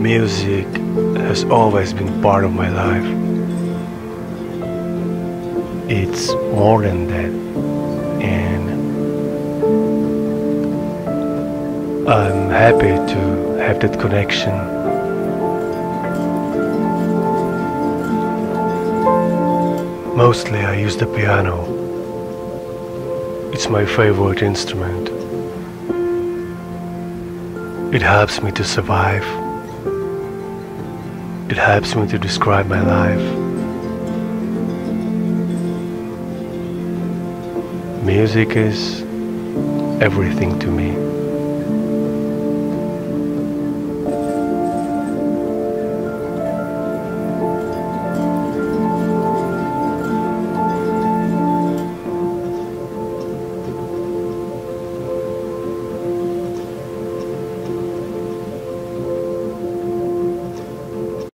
Music has always been part of my life. It's more than that, and I'm happy to have that connection. Mostly I use the piano. It's my favorite instrument. It helps me to survive. It helps me to describe my life. Music is everything to me.